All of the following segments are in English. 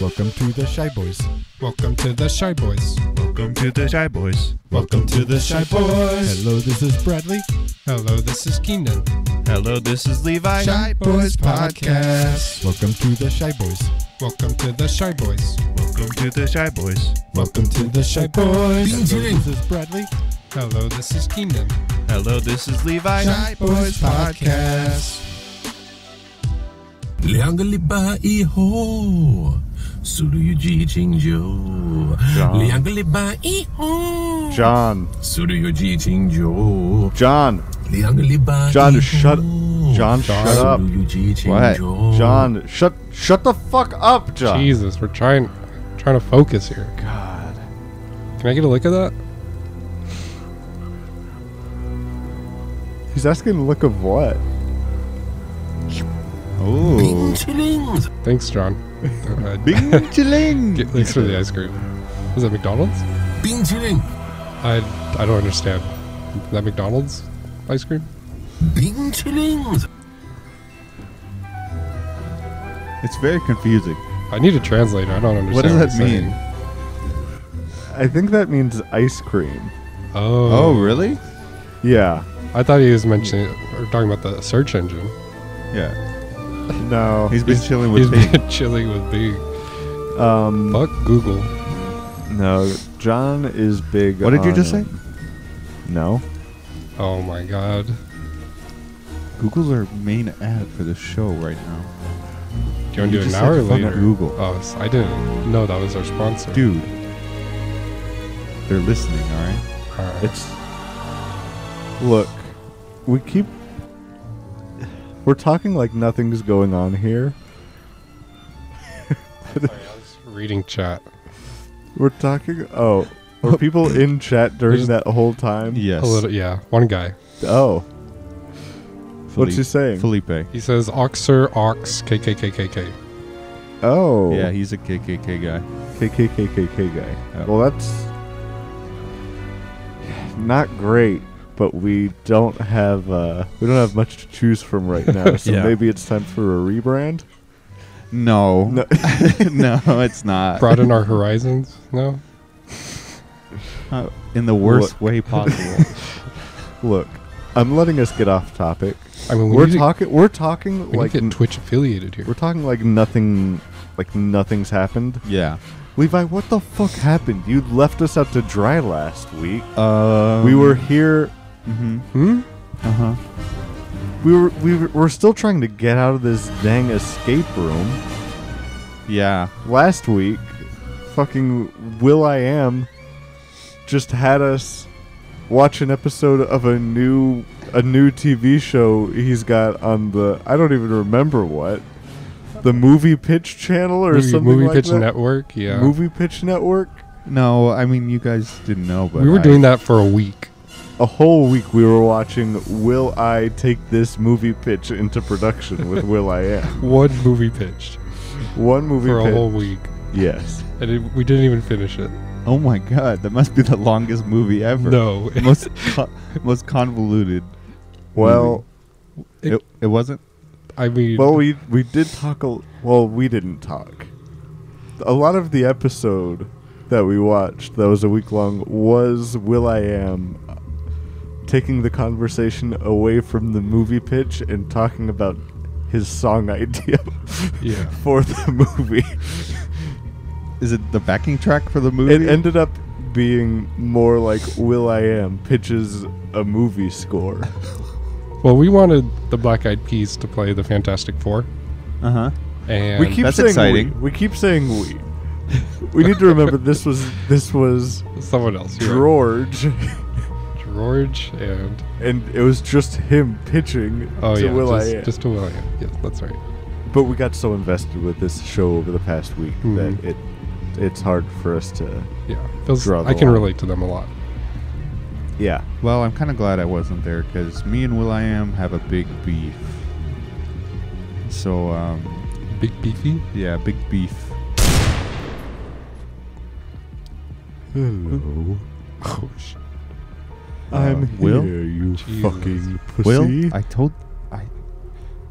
Welcome to the Shy Bois. Welcome to the Shy Bois. Welcome to the Shy Bois. Welcome to the Shy Bois. Hello, this is Bradley. Hello, this is Keenan. Hello, this is Levi. Shy Bois Podcast. Welcome to the Shy Bois. Welcome to the Shy Bois. Welcome to the Shy Bois. Welcome to the Shy Bois. Hello, this is Bradley. Hello, this is Keenan. Hello, this is Levi. Shy Bois Podcast. 两个 Suruji Chingjo. John. Shut up. What? John, shut shut the fuck up, John. Jesus, we're trying trying to focus here. God. Can I get a look at that? He's asking a look of what? Oh. Thanks, John. Bing chilling. get- Thanks for the ice cream. Was that McDonald's? Bing chilling. I I don't understand. Is that McDonald's ice cream? Bing chilling. It's very confusing. I need a translator. I don't understand. What does that he's mean? saying. I think that means ice cream. Oh. Oh, really? Yeah. I thought he was mentioning or talking about the search engine. Yeah. No. He's been chilling He's with me. been chilling with Bing. um. Fuck Google. No. John is big. What did you on- just say? No. Oh my god. Google's our main ad for the show right now. Do you want to do it just now said or fuck later? Google. Oh, s- I didn't know that was our sponsor. Dude. They're listening, alright? Alright. It's. Look, we keep. We're talking like nothing's going on here. Sorry, I was reading chat. We're talking. Oh, were people in chat during There's- that whole time? Yes. A little, yeah. One guy. Oh, what's he saying? Felipe. He says Oxer Ox KKKKK. Oh, Yeah, he's a KKK guy. KKKKK guy. Yeah. Well, that's not great, but we don't have uh, we don't have much to choose from right now. So Yeah. maybe it's time for a rebrand. No. No. no, it's not. Broaden our horizons. No. Uh, in the worst way possible. Look, I'm letting us get off topic. I mean, we We're need talking. We're talking We like need to get Twitch affiliated here. we're talking like nothing, like nothing's happened. yeah. Levi, what the fuck happened? You left us out to dry last week. Uh, we were here. Mm-hmm. Hmm. Uh huh. We were we were, we're still trying to get out of this dang escape room. Yeah. Last week, fucking Will I Am just had us watch an episode of a new a new TV show he's got on the I don't even remember what the Movie Pitch channel or Movie, something movie like Pitch that. Network. Yeah. Movie Pitch Network. No, I mean you guys didn't know, but we were I- doing that for a week. A whole week we were watching Will I Take This Movie Pitch into Production with Will I Am. One movie pitched One movie for a pitch. whole week, Yes. and it, we didn't even finish it. Oh my god, that must be the longest movie ever. No. most co- most convoluted. Well, It- It, it wasn't. I mean, well, we we did talk. A, well, we didn't talk. A lot of the episode that we watched that was a week long was Will I Am taking the conversation away from the movie pitch and talking about his song idea yeah. for the movie. Is it the backing track for the movie? It ended up being more like Will I Am pitches a movie score. Well, we wanted the Black Eyed Peas to play the Fantastic Four, Uh huh. and we keep That's saying exciting. We. we keep saying we. We need to remember this was this was someone else. you're right. George, George, and and it was just him pitching oh to yeah, Will just, I Am. just to Will I Am. Yeah, that's right. But we got so invested with this show over the past week Mhm. that it it's hard for us to. Yeah, feels. Draw the I can line. relate to them a lot. Yeah. Well, I'm kind of glad I wasn't there because me and Will I Am have a big beef. So, um, Big beefy. yeah, big beef. Hello. Oh shit. I'm Will? here, you Jesus. fucking pussy. Will, I told, I,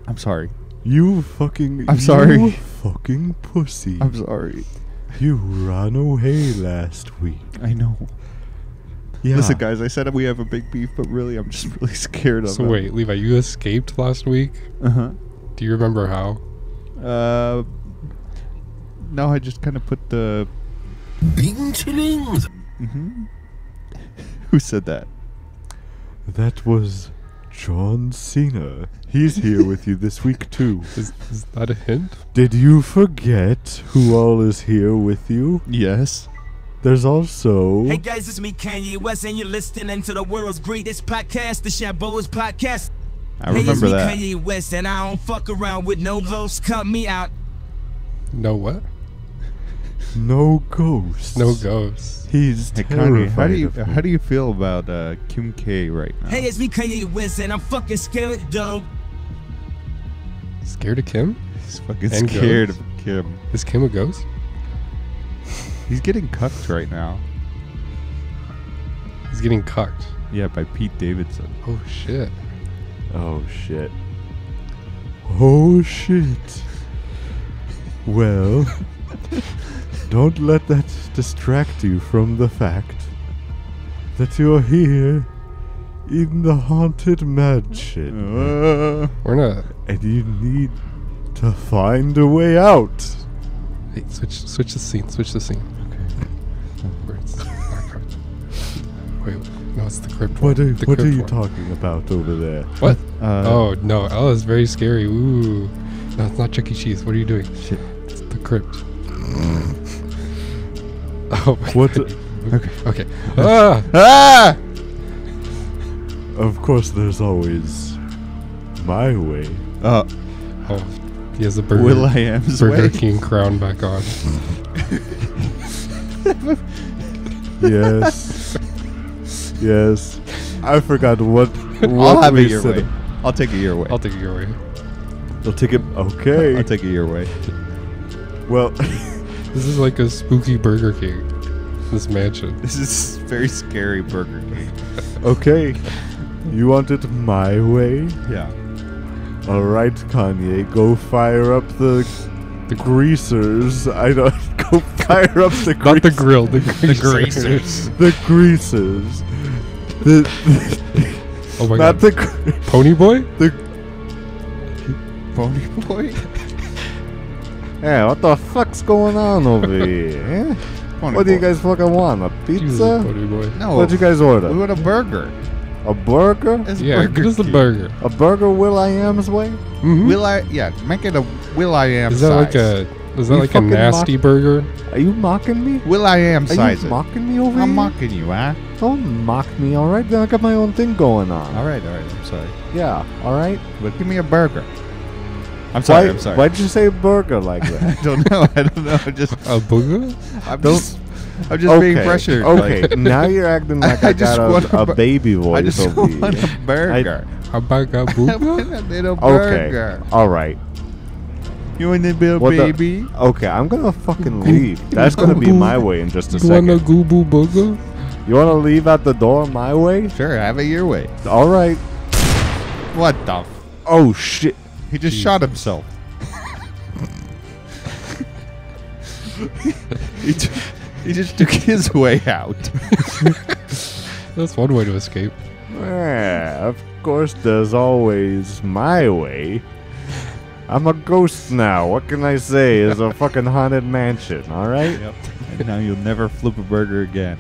I'm sorry. You fucking. I'm sorry. You fucking pussy. I'm sorry. you ran away last week. I know. Yeah. Listen, guys, I said we have a big beef, but really, I'm just really scared of So him. wait, Levi, you escaped last week. Uh huh. Do you remember how? Uh. No, I just kind of put the. Bing chillings. hmm Who said that? That was John Cena. He's here with you this week too. Is, is that a hint? Did you forget who all is here with you? Yes. There's also Hey guys, it's me, Kanye West, and you're listening to the world's greatest podcast, the Shabo's Podcast. I hey, it's remember me, that. Kanye West, and I don't fuck around with no ghosts. Cut me out. No what? No ghosts. No ghosts. He's Hey, terrified Kanye, how do you of how do you feel about uh, Kim K right now? Hey, it's me, Kanye West, and I'm fucking scared, dog. Scared of Kim? He's fucking And scared ghosts. of Kim. Is Kim a ghost? He's getting cucked right now. He's getting cucked. Yeah, by Pete Davidson. Oh shit. Oh shit. Oh shit. Well, don't let that distract you from the fact that you're here in the haunted mansion Uh, We're not. and you need to find a way out. Hey, switch, switch the scene. Switch the scene. Okay. Where it's. Wait, no, it's the crypt. What one. are, The what are you one. talking about over there? What? uh, oh no! Oh, it's very scary. Ooh. No, it's not Chuck E. Cheese. What are you doing? shit. It's the crypt. Oh my What? God. Okay. Okay. Ah! Ah! Of course, there's always my way. Uh, Oh, he has a Burger, Will I Am's Burger way. King crown back on. Yes. yes. I forgot what. I'll have it your way. I'll take it your way. I'll take it your way. I'll take it. Okay. I'll take it your way. well, This is like a spooky Burger King. This mansion. This is very scary Burger King. okay. You want it my way? Yeah. All right, Kanye. Go fire up the The greasers. I don't. Go fire up the Not the greasers. grill. The, The greasers. greasers. The greasers. The, Oh my not god. Not the gr- Pony Boy? the. Pony Boy? Hey, what the fuck's going on over here? eh? What do you guys fucking want? A pizza? No. What'd you guys order? We order? want a burger. A burger? It's Yeah, Burger give us the burger. A burger Will I Am's way? Mhm. Will I? Yeah, make it a Will I Am Is that like a is that You like a fucking nasty burger? Are you mocking me? Will I Am size? Are you it. mocking me over I'm here? mocking you, huh? Don't mock me, alright? Then I got my own thing going on. All right, all right. I'm sorry, Yeah, alright? but give me a burger. I'm sorry. Why, I'm sorry. Why'd you say burger like I that? don't know. I don't know. I'm just. A booger? I'm Don't- just. I'm just being pressured. Okay, like- now you're acting like I, I just got want a, a a baby voice I just over want here. a burger. A burger I booger? want a little Okay, burger. alright. You want a little What the- baby? Okay, I'm gonna fucking Goo- leave. That's gonna be my way in just a You want a second. goo boo booger? You wanna leave out the door my way? Sure, have it your way. Alright. What the? F- Oh shit. He just shot himself. he, t- he just took his way out. That's one way to escape. Yeah, of course, there's always my way. I'm a ghost now. What can I say? It's a fucking haunted mansion, alright? Yep. And now you'll never flip a burger again.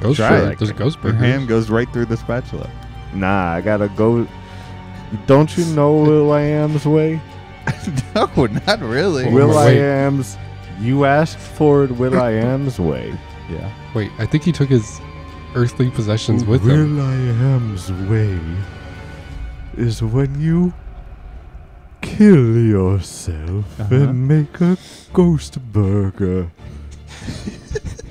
Ghost Try burger. it. There's ghost Your hand goes right through the spatula. Nah, I gotta go. Don't you know Will I Am's way? no, not really. Will I wait. Am's. You asked for it Will I Am's way. Yeah. Wait, I think he took his earthly possessions with him. Will him. I Am's way is when you kill yourself Uh-huh. and make a ghost burger.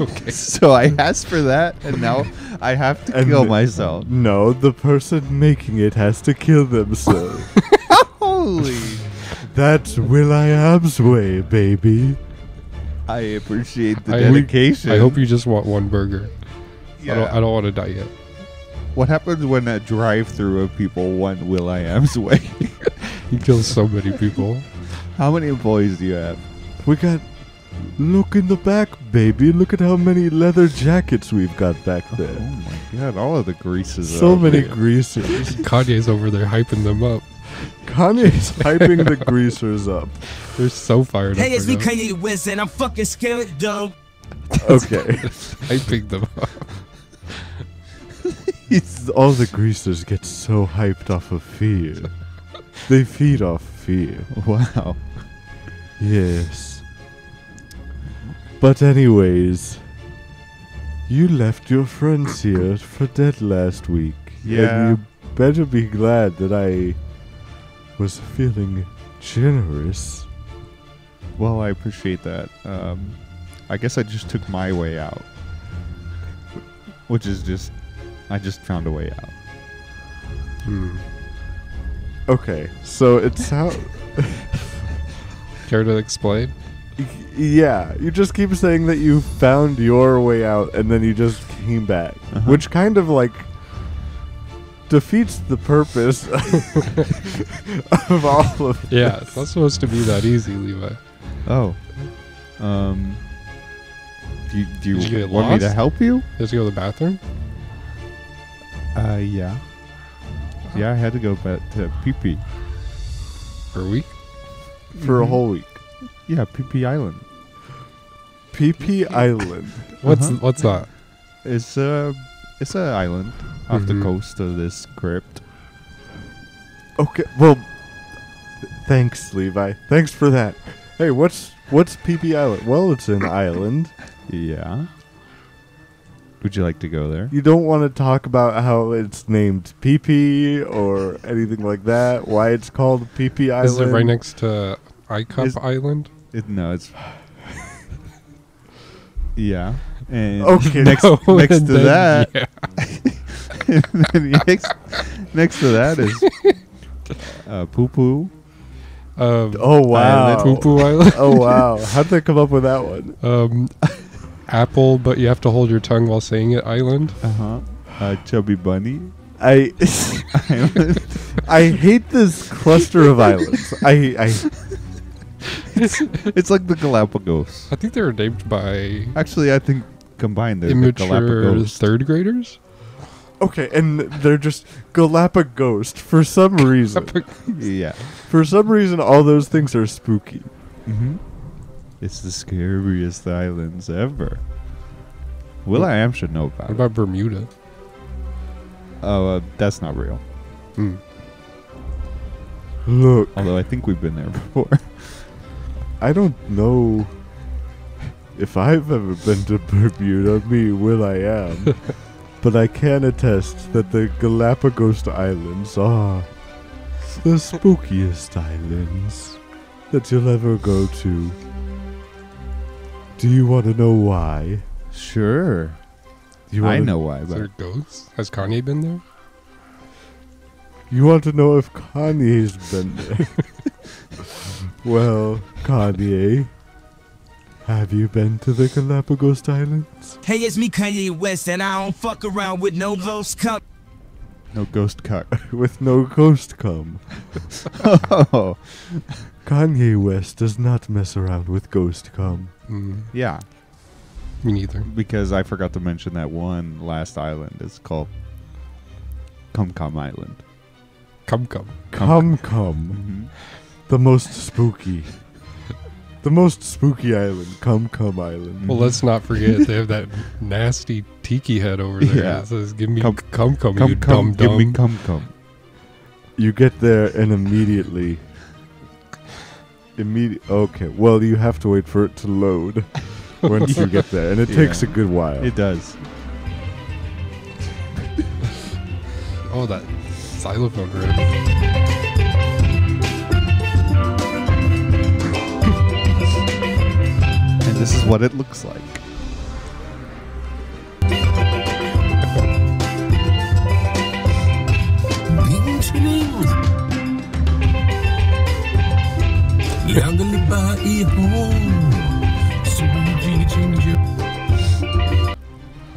Okay. So I asked for that, and now I have to And kill myself. No, the person making it has to kill themselves. Holy! That's Will I Am's way, baby. I appreciate the I- dedication. I hope you just want one burger. I don't, Yeah. I don't want to die yet. What happens when a drive-through of people want Will I Am's way? He kills so many people. How many employees do you have? We got. Look in the back, baby. Look at how many leather jackets we've got back oh, there. Oh my god, all of the greases. So are many there. greasers. Kanye's over there hyping them up. Kanye's hyping the greasers up. They're so fired Hey, up. it's me. Kanye West, and I'm fucking scared, though. Okay. hyping them up. It's, all the greasers get so hyped off of fear. They feed off fear. Wow. Yes. But anyways, you left your friends here for dead last week. Yeah. And you better be glad that I was feeling generous. Well, I appreciate that. Um, I guess I just took my way out, which is just, I just found a way out. Hmm. Okay, so it sounds. Care to explain? Yeah, you just keep saying that you found your way out and then you just came back, Uh-huh. which kind of like defeats the purpose of all of Yeah, it's not supposed to be that easy, Levi. Oh. Um. Do you, do you you get want me to help you? Let's go to the bathroom. Uh, yeah. Yeah, I had to go back to pee pee. For a week. for a whole week. Yeah, pee pee Island. PP Island. What's Uh-huh. what's that? It's a, it's an island off Mhm. the coast of this crypt. Okay, well, th- thanks, Levi. Thanks for that. Hey, what's what's PP Island? Well, it's an island. Yeah. Would you like to go there? You don't want to talk about how it's named PP or anything like that. Why it's called PP Island? Is it right next to iCup Is- Island? It, no, it's. yeah. And Okay. next No, next and to then- that, yeah. and then next, next to that is uh, poo poo. Um, Oh wow! Poo Poo Island. oh wow! How'd they come up with that one? Um, Apple, but you have to hold your tongue while saying it. Island. Uh-huh. Uh Chubby bunny. I I hate this cluster of islands. I I it's like the Galapagos. I think they were named by Actually, I think combined they're the immature Galapagos. third graders. okay, and they're just Galapagos for some reason. yeah. For some reason, all those things are spooky. Mm-hmm. It's the scariest islands ever. Will I am should know about What it. about Bermuda? Oh, uh, that's not real. Hmm. Look, Although I think we've been there before. I don't know if I've ever been to Bermuda. Me, Will I am. but I can attest that the Galapagos Islands are the spookiest islands that you'll ever go to. Do you want to know why? sure. You I wanna- know why, Is but there ghosts? Has Kanye been there? You want to know if Kanye's been there? well, Kanye, have you been to the Galapagos Islands? Hey, it's me, Kanye West, and I don't fuck around with no ghost cup. no ghost cuck. With no ghost come. oh, Kanye West does not mess around with ghost come. Mm, yeah. me neither. Because I forgot to mention that one last island is called Cum Cum Island. Come, come. Come, come. Mm-hmm. The most spooky. The most spooky island. Come, come island. Well, let's not forget they have that nasty tiki head over there. Yeah. That says, "Give me Come- come, come, Cum you Cum, dumb give me dumb." Cum Cum. You get there and immediately. Immediate. Okay. Well, you have to wait for it to load once you get there, and it takes a good while. It does. Oh, that xylophone riff. This is what it looks like.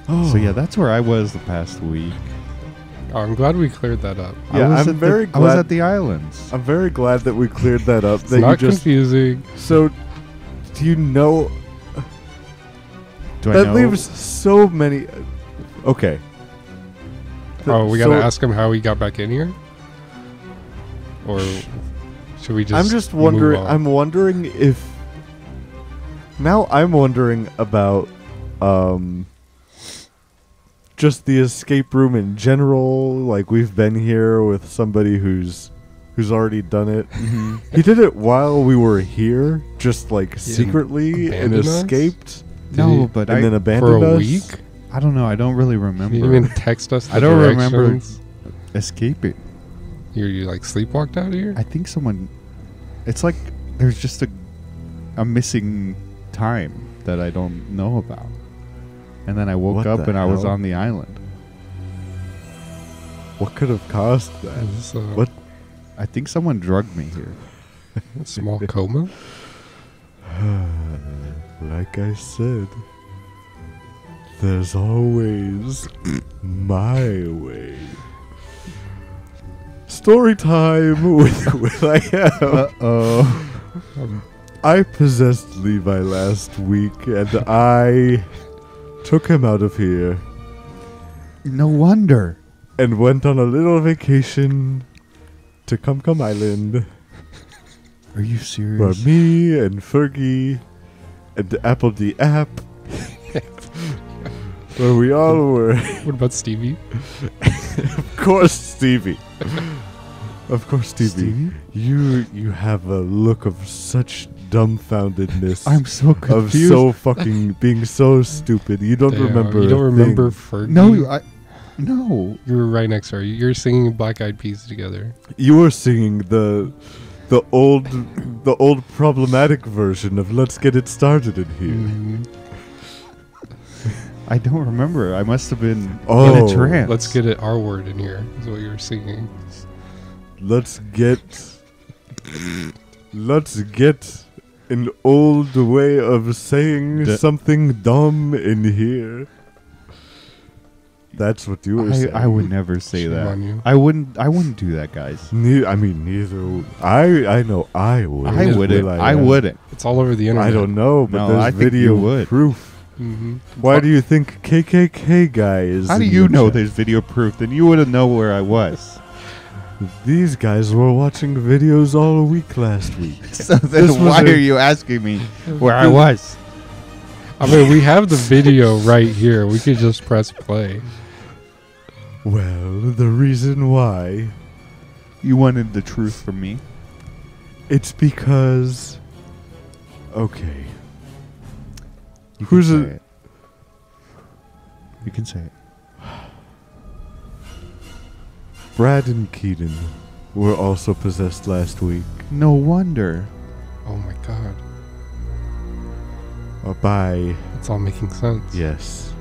Oh. So yeah, that's where I was the past week. Oh, I'm glad we cleared that up. I Yeah, was I'm at very the, I was at the islands. I'm very glad that we cleared that up. It's that you not just confusing. so. Do you know Do I that know? leaves so many? Okay. Oh, we gotta So- ask him how he got back in here, or should we just? I'm just move wondering. on? I'm wondering if now I'm wondering about um just the escape room in general. Like we've been here with somebody who's who's already done it. Mhm. He did it while we were here, just like secretly and abandoned us? escaped, Did no, he- but and I, then for a us. week. I don't know. I don't really Did remember you even text us? The I don't remember- directions? escaping. You you like sleepwalked out of here? I think someone. It's like there's just a a missing time that I don't know about, and then I woke What up the and I was on the island. What could have caused that? Is this What? I think someone drugged me here. small coma? Like I said, there's always my way. Story time with Will I Am. oh. I possessed Levi last week and I took him out of here No wonder. and went on a little vacation to Cum Cum Island Are you where serious? me and Fergie and the apl.de.ap where we all were What about Stevie? Of course, Stevie. of course, Stevie. Stevie? You you have a look of such dumbfoundedness. I'm so confused. of so fucking being so stupid. You don't Damn, remember. You don't a remember thing. Fergie? no, I. No. You were right next to her. You're singing Black Eyed Peas together. You were singing the the old the old problematic version of "Let's Get It Started" in here. Mhm. I don't remember. I must have been in Oh, a trance. Let's get it R word in here. Is what you're singing. Let's get let's get an old way of saying The- something dumb in here. That's what you were I, saying. I would never say Shame that. on you. I wouldn't. I wouldn't do that, guys. Ne- I mean, neither. w- I I know I would. I wouldn't. I, wouldn't. It's all over the internet. I don't know, but No, there's I think video you would. proof. hmm Why do you think KKK guy is? How do in you the know chat? there's video proof? Then you would have know where I was. These guys were watching videos all week last week. so then This was why a- are you asking me where I was? I mean, we have the video right here. We could just press play. Well, the reason why You wanted the truth from me. it's because. Okay, You Who's can a- say it? You can say it. Brad and Keaton were also possessed last week No wonder. Oh my god. uh, by It's all making sense. yes,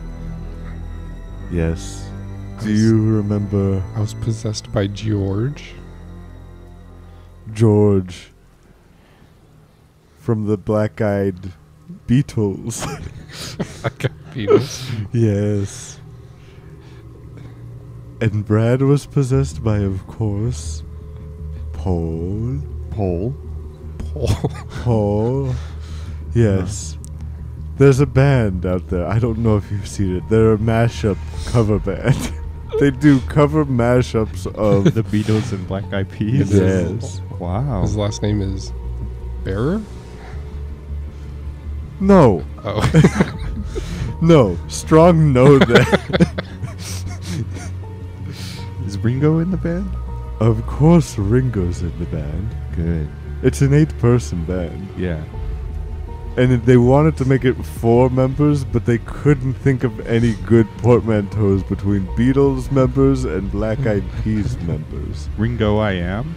yes. Do was- you remember I was possessed by George. George from the Black Eyed Beatles? I got penis. yes. And Brad was possessed by, of course, Paul. Paul. Paul. Paul. Yes. There's a band out there. I don't know if you've seen it. They're a mashup cover band. they do cover mashups of the Beatles and Black Eyed Peas. Yes. Wow. His last name is Bearer. No, Oh, no, strong no there. Is Ringo in the band? of course, Ringo's in the band. Good. It's an eight-person band, Yeah. And they wanted to make it four members, but they couldn't think of any good portmanteaus between Beatles members and Black hmm. Eyed Peas members. Ringo I am.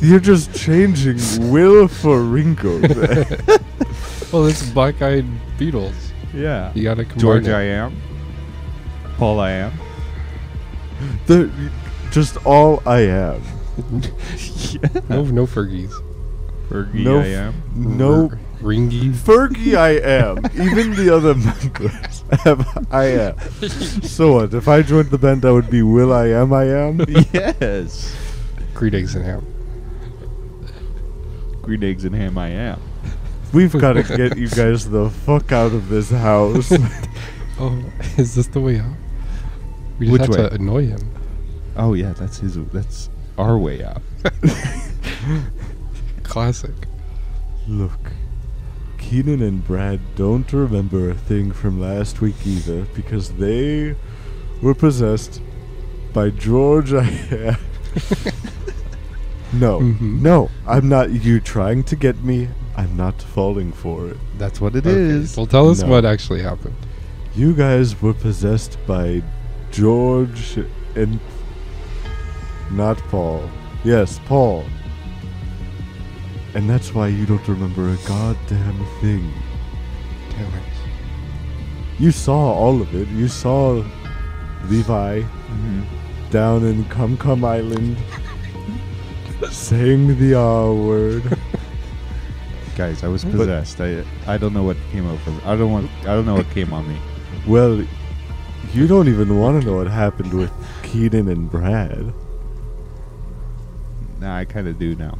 You're just changing Will for Ringo. well, it's Black Eyed Beatles. Yeah. You gotta combine George it. I am. Paul I am. The, just all I am. No, no Fergies. Fergie, No, I am. no. R- Ringy. Fergie, I am. Even the other members have I am. So what? If I joined the band, I would be Will I am. I am. yes. Green eggs and ham. Green eggs and ham, I am. We've got to get you guys the fuck out of this house. Oh, is this the way out? We just Which have way? to annoy him. Oh yeah, that's his. That's our way out. Classic. Look, Keenan and Brad don't remember a thing from last week either because they were possessed by George. I no, Mhm. no, I'm not. You trying to get me? I'm not falling for it. That's what it Okay, is. Well, tell us No. what actually happened. You guys were possessed by George and not Paul. Yes, Paul. And that's why you don't remember a goddamn thing. Damn it. You saw all of it. You saw Levi Mhm. down in Cum Cum Island saying the R word. Guys, I was But- possessed. I I don't know what came over. I don't want. I don't know what came on me. Well, you don't even want to know what happened with Keenan and Brad. Nah, I kind of do now.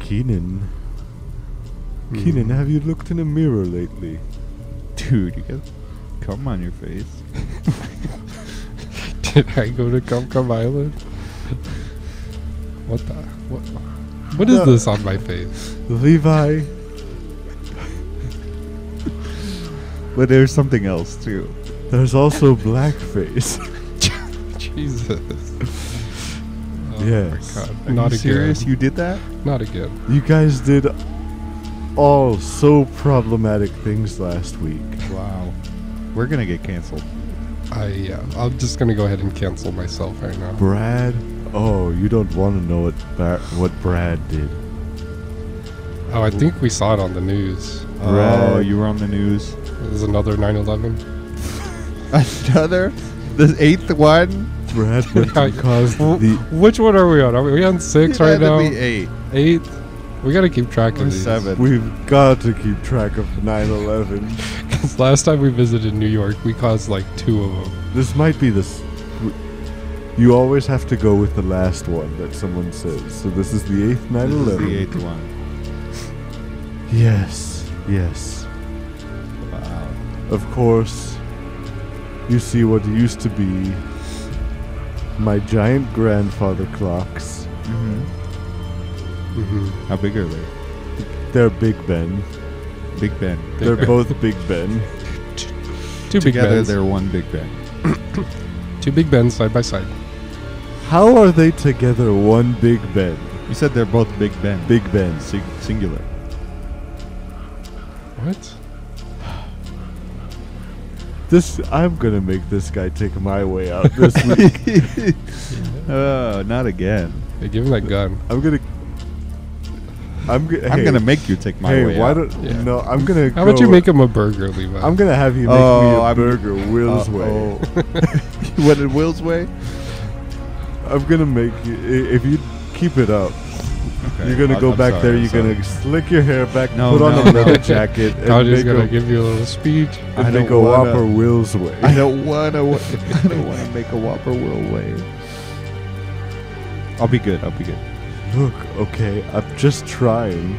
Keenan. Keenan, have you looked in a mirror lately? Dude, you got cum on your face. Did I go to Cum Cum Island? What the? What? What is No. this on my face? Levi, But there's something else too. there's also blackface. Jesus. Oh Yes. My God. Are Not you again. serious? You did that? Not again. You guys did all so problematic things last week. Wow. We're gonna get canceled. I yeah. I'm just gonna go ahead and cancel myself right now. Brad, oh, you don't want to know what Bar- what Brad did. Oh, I think we saw it on the news. Oh, you were on the news. There's another 9/11. Another, the eighth one. Brad went and caused Wh- the. Which one are we on? Are we on six right had to now? be eight Eight. We gotta keep track or of these. seven. We've got to keep track of 9/11. 'Cause last time we visited New York, we caused like two of them. This might be this. You always have to go with the last one that someone says. So this is the eighth This is the eighth one. Yes, yes. Wow. Of course, you see what used to be my giant grandfather clocks. hmm Mm-hmm. How big are they? They're Big Ben. Big Ben. They're both Big Ben. Two big Together, bens. they're one Big Ben. Two big bens side by side. How are they together one Big Ben? You said they're both Big Ben. Big Ben. Sing- singular. What? This I'm gonna make this guy take my way out this week. Oh, not again. Hey, give him that gun. I'm gonna. I'm, g- I'm hey, gonna make you take my Hey, way why out. don't Yeah. no? I'm gonna. How about you make him a burger, Levi? I'm gonna have you make me Oh, a I'm- burger Will's Uh, way. oh. what in Will's way? I'm gonna make you. If you keep it up, Okay, you're gonna I'm- go I'm back sorry, there. I'm You're sorry. gonna slick your hair back, No, put on no, a leather no. jacket, and Cody's make gonna a, give you a little speech. I and make a don't wanna- Whopper Will's way. I don't wanna. I don't wanna make a Whopper Will way. I'll be good. I'll be good. Look, okay, I'm just trying.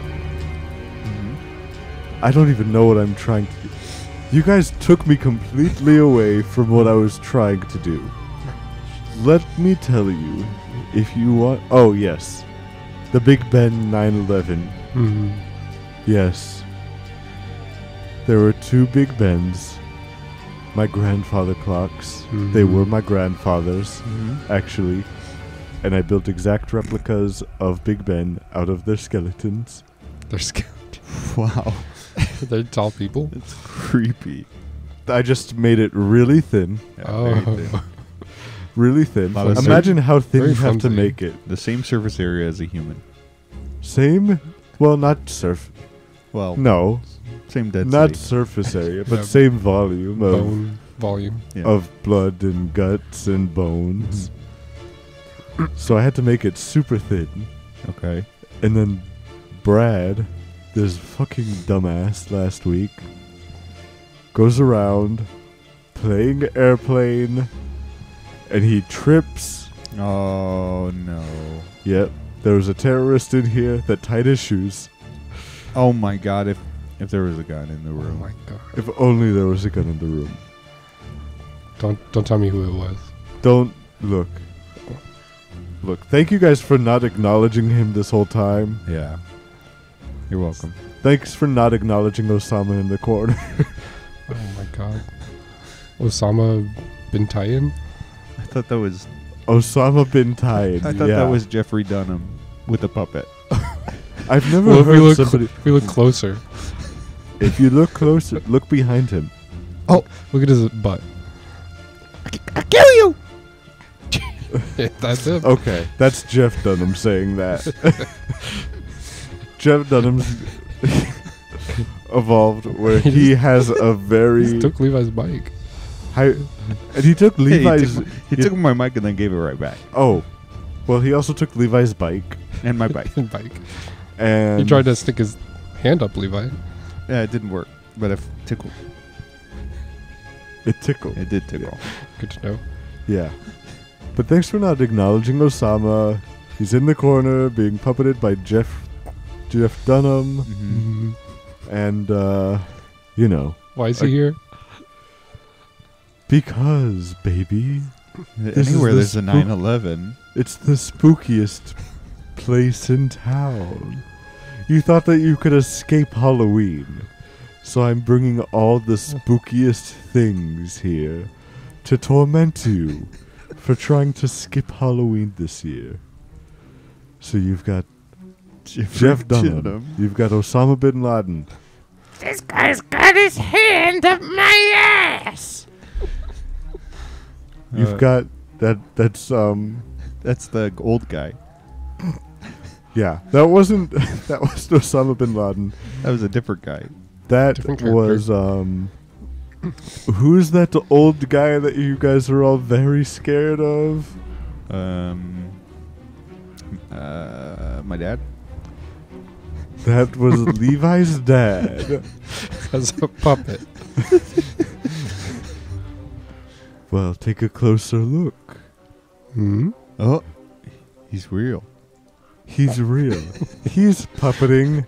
Mm-hmm. I don't even know what I'm trying to do. You guys took me completely away from what I was trying to do. Let me tell you, if you want. Oh, yes. The Big Ben 911. Mm-hmm. Yes. There were two Big Bens. My grandfather clocks. They Mhm. were my grandfather's, Mm-hmm. actually. And I built exact replicas of Big Ben out of their skeletons. They're scared. Wow, They're tall people. it's creepy. I just made it really thin. Yeah, Oh. Very thin. Really thin. Lot of Imagine how thin Very you have to flimsy. make it. The same surface area as a human. Same? Well, not surf. Well, No, same density. not surface area, but Yeah. same volume of, Bone volume. Yeah. of blood and guts and bones. Mm-hmm. so I had to make it super thin. okay. and then Brad, this fucking dumbass last week, goes around playing airplane and he trips. Oh no. Yep, there was a terrorist in here that tied his shoes. Oh my god, if if there was a gun in the Oh room. my god! If only there was a gun in the room. Don't don't tell me who it was. Don't look. Look, thank you guys for not acknowledging him this whole time. yeah. You're welcome. Thanks for not acknowledging Osama in the corner. Oh my god! Osama bin Tayan. I thought that was Osama bin Tayed. I thought yeah. that was Jeffrey Dunham with a puppet. I've never Well, if we look, somebody. if we look closer, if you look closer, look behind him. Oh, look at his butt. I kill you. That's it. Okay, that's Jeff Dunham saying that. Jeff Dunham's evolved where He he has a very He took Levi's bike. High, and he took Levi's. he took, he took my mic and then gave it right back. oh, well, he also took Levi's bike, And my bike. bike. and He tried to stick his hand up Levi. yeah, it didn't work. But it tickled. It tickled. it did tickle. Good to know. Yeah. But thanks for not acknowledging Osama. He's in the corner being puppeted by Jeff Jeff Dunham Mm-hmm. Mhm. and uh you know, Why is he here? Because baby, This is Anywhere the there's a spook- 9/11. it's the spookiest place in town. You thought that you could escape Halloween. So I'm bringing all the spookiest things here to torment you for trying to skip Halloween this year. So you've got Jeff Dunham. You've got Osama bin Laden. This guy's got his hand up my ass. You've Uh, got that. That's um. That's the old guy. Yeah, that wasn't. that wasn't Osama bin Laden. That was a different guy. That Different was um. Who's that old guy that you guys are all very scared of? Um. Uh, my dad. That was Levi's dad. As a puppet. Well, take a closer look. Hmm? Oh, he's real. He's real. He's puppeting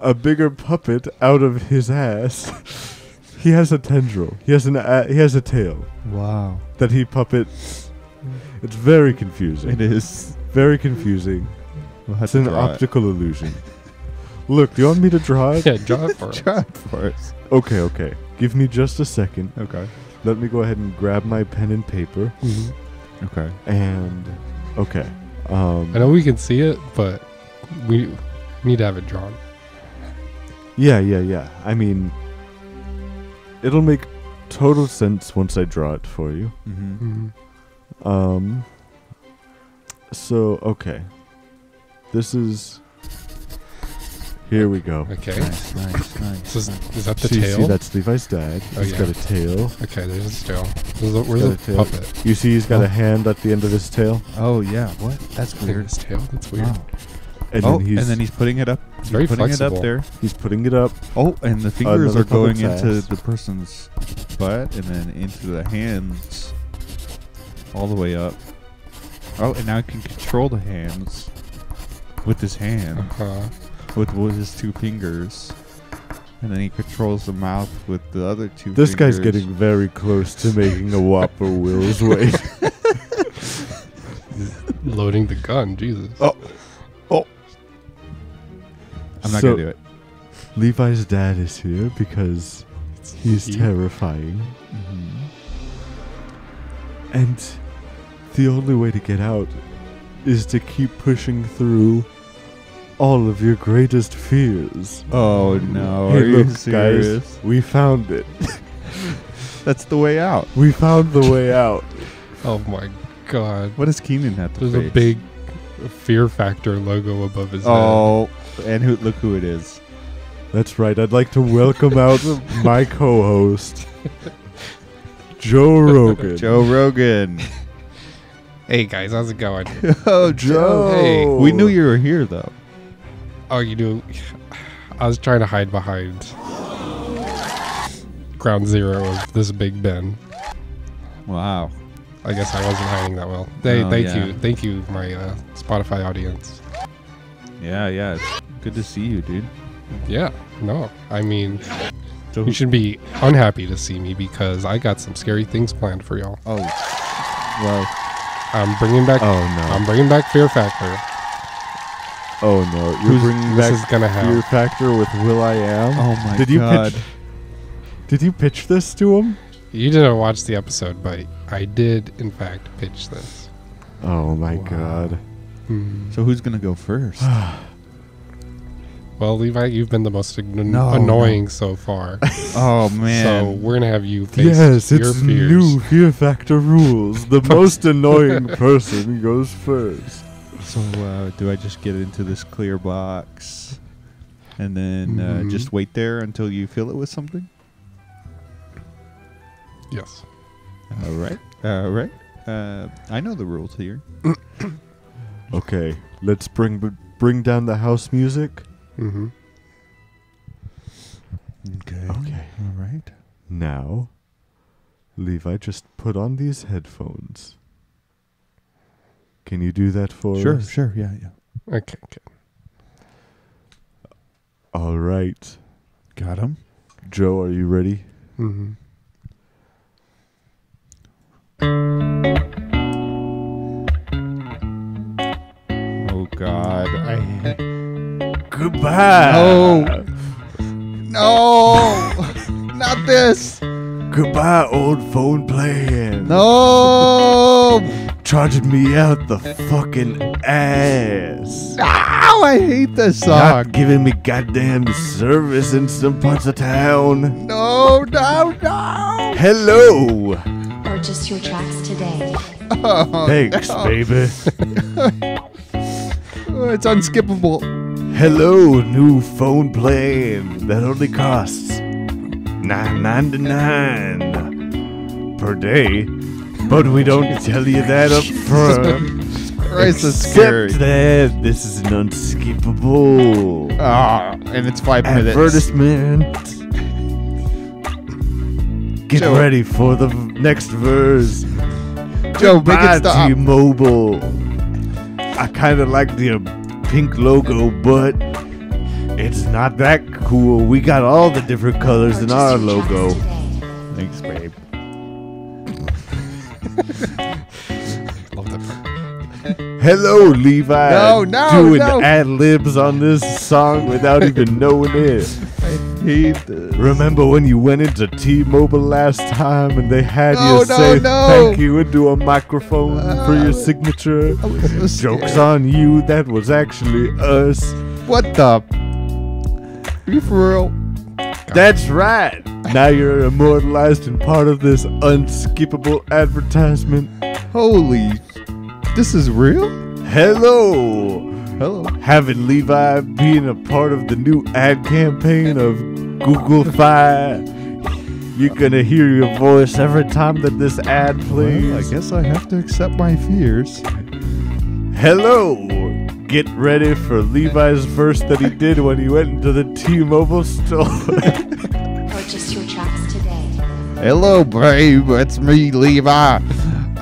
a bigger puppet out of his ass. He has a tendril. He has an. A- he has a tail Wow. that he puppets. It's very confusing. It is. Very confusing. We'll It's an draw it. optical illusion. Look, do you want me to draw it? Yeah, draw it for us. Draw it for us. Okay, okay. Give me just a second. Okay. Let me go ahead and grab my pen and paper. Mhm. Okay. And okay. Um, I know we can see it, but we need to have it drawn. Yeah, yeah, yeah. I mean, it'll make total sense once I draw it for you. Mm-hmm. Mhm. Um. So okay, this is. Here we go. Okay. Nice, nice, nice. This is, is that the see, tail? see, that's Levi's dad. Oh, He's yeah. got a tail. okay, there's his tail. Where's the, where's the tail. puppet? You see, he's got Oh. a hand at the end of his tail, Oh yeah. What? That's Look at weird. his tail. That's weird. Wow. and oh, then he's and then he's putting it up. It's he's very putting it up there. he's putting it up. Oh, and the fingers Another are going into ass. the person's butt and then into the hands, all the way up. Oh, and now he can control the hands with his hand, Uh-huh. With, with his two fingers, and then he controls the mouth with the other two. This guy's getting very close to making a Whopper Will's weight. Loading the gun. Jesus. Oh. Oh. I'm not So- gonna do it. Levi's dad is here because he's he. terrifying. Mm-hmm. And the only way to get out is to keep pushing through all of your greatest fears. Oh no! hey, are you serious? guys, we found it. That's the way out. We found the way out. Oh my god. What does Keenan have to There's a big Fear Factor logo above his head. Oh, and who? Look who it is. That's right. I'd like to welcome out my co-host, Joe Rogan. Joe Rogan. Hey guys, how's it going? oh, Joe. Hey, We knew you were here though. Oh, you do. I was trying to hide behind ground zero of this Big Ben. Wow. I guess I wasn't hiding that well. They, Oh, thank yeah. you, thank you, my uh, Spotify audience. Yeah, yeah. It's good to see you, dude. Yeah, no, I mean, So you should be unhappy to see me because I got some scary things planned for y'all. Oh, well. I'm bringing back. Oh no! I'm bringing back Fear Factor. Oh no! You're Who's- bringing this back is gonna have- Fear Factor with Will I Am. Oh my Did you god. pitch? Did you pitch this to him? You didn't watch the episode, but I did, in fact, pitch this. Oh my Wow. god! Hmm. So who's gonna go first? Well, Levi, you've been the most ign- No, annoying so far. oh man! so we're gonna have you face Yes, your it's fears. new Fear Factor rules. The most annoying person goes first. So uh, do I just get into this clear box and then uh, Mhm. just wait there until you fill it with something? Yes. All right. All right. Uh, I know the rules here. Okay, let's bring bring down the house music. Mm-hmm. Okay. Okay. All right. Now, Levi, just put on these headphones. Can you do that for Sure. us? Sure. sure. Yeah. Yeah. Okay. okay. All right. Got him. Joe, are you ready? Mm-hmm. Oh God. I. Goodbye. No. No. Not this. Goodbye, old phone playing. No. Charging me out the fucking ass. Ow! I hate this Not song. giving me goddamn service in some parts of town. No. No. No. Hello. Purchase your tracks today. Oh, Thanks, no. baby. Oh, it's unskippable. Hello, new phone plan that only costs nine ninety nine per day, but we don't tell you that up front. Christ, that's scary. That this is an unskippable Ah, and it's five minutes. advertisement. Get Joe. ready for the next verse. Joe, make it stop. T-Mobile. I kind of like the uh, pink logo, but it's not that cool. We got all the different colors in our logo. today. Thanks, babe. Hello, Levi. No, no, Doing no. ad libs on this song without even knowing it. I hate this. Remember when you went into T-Mobile last time and they had No, you no, say no. thank you into a microphone for Uh, your signature? Jokes on you. That was actually us. What the? Are you for real? That's right. Now you're immortalized and part of this unskippable advertisement. Holy. This is real? Hello. Hello. Having Levi being a part of the new ad campaign of Google Fi. You're gonna hear your voice every time that this ad plays. Well, I guess I have to accept my fears. Hello. Get ready for Levi's verse that he did when he went into the T-Mobile store. Purchase your tracks today. Hello, babe. It's me, Levi.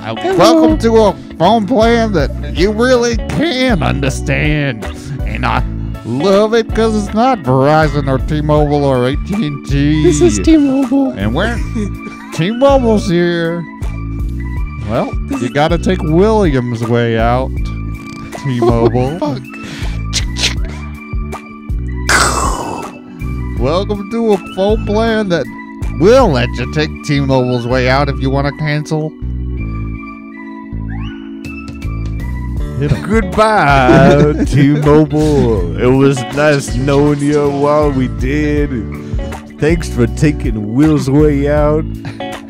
Uh, Welcome to a phone plan that you really can understand, and I love it because it's not Verizon or T-Mobile or AT&T. This is T-Mobile. and we're T-Mobile's here. Well, you got to take William's way out. T-Mobile. Fuck. Welcome to a phone plan that will let you take T-Mobile's way out if you want to cancel. Goodbye, T-Mobile. It was nice knowing you while we did. Thanks for taking Will's way out.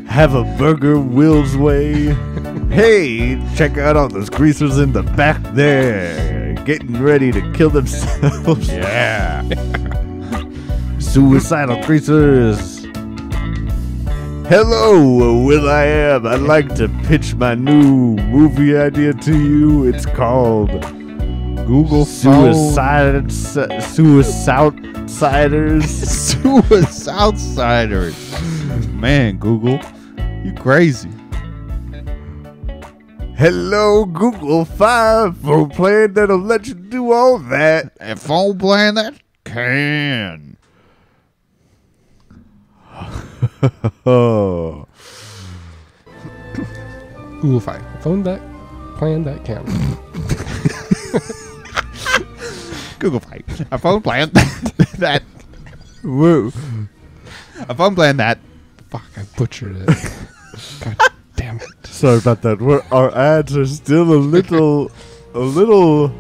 Have a burger Will's way. Hey, check out all those greasers in the back there, getting ready to kill themselves. Yeah. Suicidal greasers. Hello, Will I Am. I'd like to pitch my new movie idea to you. It's called Google. Suicide, su- suiciders. Suiciders. Man, Google, you crazy. Hello, Google Fi phone plan that'll let you do all that. A phone plan that can. Oh, Google Fi. Phone that plan that can. Google Fight. A phone plan that. woo! A phone plan that. Fuck, I butchered it. God damn it. Sorry about that. We're, our ads are still a little, a little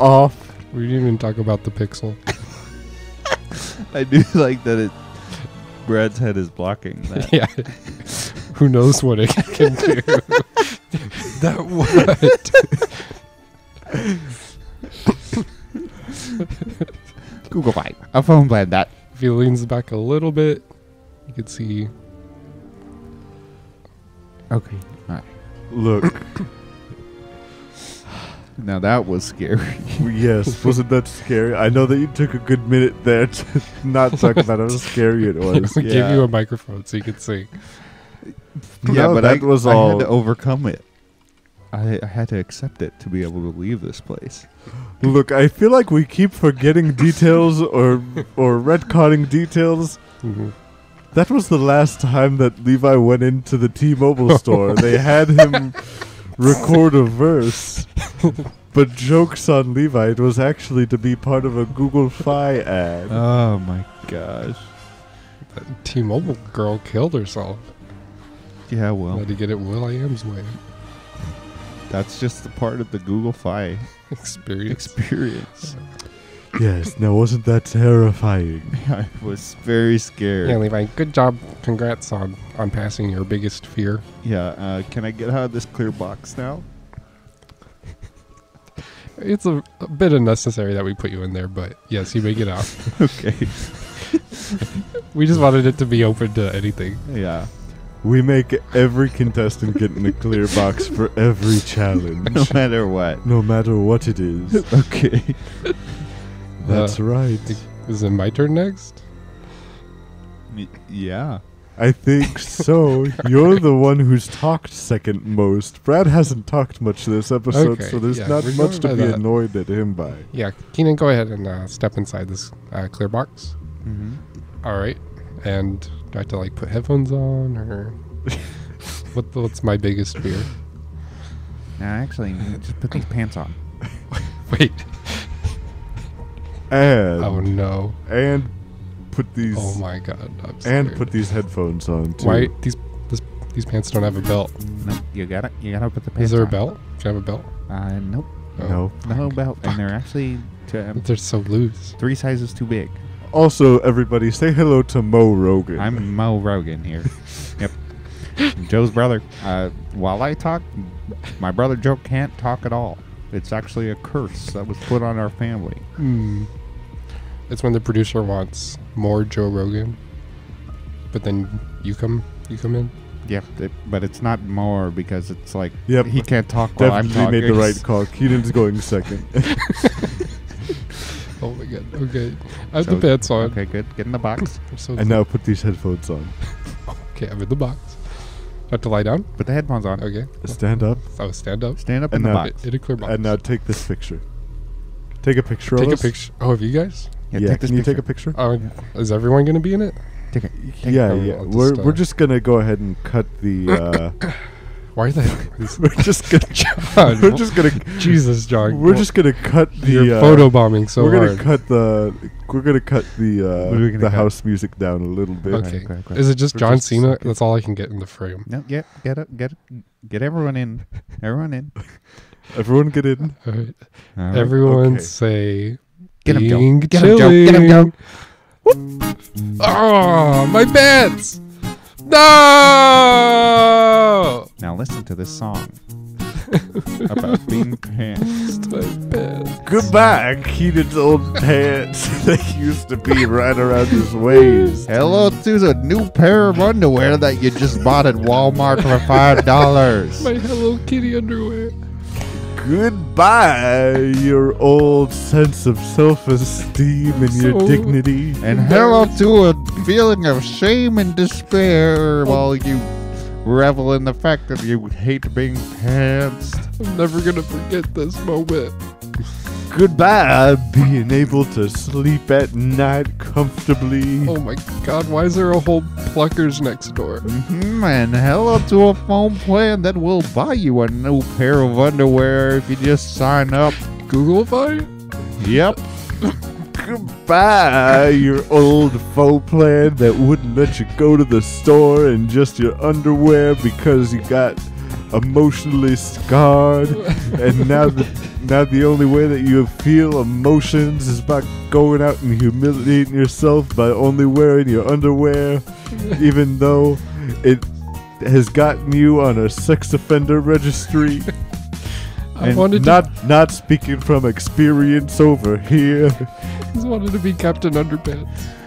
off. We didn't even talk about the pixel. I do like that it. Brad's head is blocking that. yeah. Who knows what it can do? that what? Google Fight. A phone plan that. If he leans back a little bit, you can see. Okay. All right. Look, Now that was scary. yes, wasn't that scary? I know that you took a good minute there to not talk about how scary it was. we give Yeah. you a microphone so you can sing. yeah, No, but that I, was I all- had to overcome it. I, I had to accept it to be able to leave this place. Look, I feel like we keep forgetting details or or retconning details. Mhm. That was the last time that Levi went into the T-Mobile store. They had him record a verse. But jokes on Levi, it was actually to be part of a Google Fi ad. Oh my gosh. That T-Mobile girl killed herself. Yeah, well, Had to get it Will I Am's way. that's just the part of the Google Fi Experience. experience. Yes, now wasn't that terrifying? I was very scared. Yeah, Levi. Good job. Congrats on on passing your biggest fear. Yeah, uh, can I get out of this clear box now? It's a, a bit unnecessary that we put you in there, but yes, you may get out. okay. we just wanted it to be open to anything. Yeah. We make every contestant get in a clear box for every challenge. No matter what. no matter what it is. Okay. That's Uh, right. Is it my turn next? Y- yeah. I think so. You're the one who's talked second most. Brad hasn't talked much this episode, Okay, so there's yeah, not much to be that. annoyed at him by. Yeah, Keenan, go ahead and uh, step inside this uh, clear box. Mm-hmm. All right. And do I have to like put headphones on or what? What's my biggest fear? Now, actually, just put these pants on. Wait. And Oh no. and put these Oh my god. I'm and scared. put these headphones on too. Why these this, these pants don't have a belt? No, you gotta, you gotta put the pants Is there a belt? Do I have a belt? Uh, nope. Oh. No. No belt. And they're actually to, um, They're so loose. three sizes too big. Also, everybody, say hello to Mo Rogan. I'm Mo Rogan here. yep. Joe's brother. Uh, while I talk, my brother Joe can't talk at all. It's actually a curse that was put on our family. Hmm. It's when the producer wants more Joe Rogan, but then you come you come in. Yep, it, but it's not more because it's like Yep. he can't talk while I'm Definitely talking. made the right call. Keenan's going second. Oh my god. Okay. I have So- the pants on. Okay, good. Get in the box. So and now put these headphones on. okay, I'm in the box. I have to lie down. Put the headphones on. Okay. Stand up. So stand up. Stand up And in the now- box. In a clear box. And now take this picture. Take a picture take of a picture. Oh, of you guys? Yeah, Yeah, take this can you take a picture. picture? Is everyone gonna be in it? Take it. Take yeah, it. yeah. I'll We're just, uh, we're just gonna go ahead and cut the. Uh, Why are they? we're just gonna. John, we're just gonna. Jesus, John. We're just gonna cut the. You're uh, photo bombing so we're gonna hard. cut the. We're gonna cut the uh, What are we gonna the cut? house music down a little bit. Okay. Is it just For John just Cena? second. That's all I can get in the frame. No, get get it, get get everyone in. Everyone in. Everyone get in. All right. All right. Everyone okay. say. Get him, Joe. Get him, Joe. Get him, Joe. chilling. Oh, ah, my pants! No! Now listen to this song about being pants. My pants. Goodbye, Keenan's old pants that used to be right around his waist. Hello to the new pair of underwear that you just bought at Walmart for five dollars. My Hello Kitty underwear. Goodbye. Goodbye, your old sense of self-esteem and your So- dignity. And hello to a feeling of shame and despair while you revel in the fact that you hate being pantsed. I'm never gonna forget this moment. Goodbye, being able to sleep at night comfortably. Oh my god, why is there a whole Pluckers next door? Mm-hmm, And hello to a phone plan that will buy you a new pair of underwear if you just sign up. Google Googlefy? Yep. Goodbye, your old faux plan that wouldn't let you go to the store in just your underwear because you got emotionally scarred, and now the now the only way that you feel emotions is by going out and humiliating yourself by only wearing your underwear, even though it has gotten you on a sex offender registry. I And wanted not not speaking from experience over here. to just wanted to be Captain Underpants.